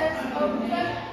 process of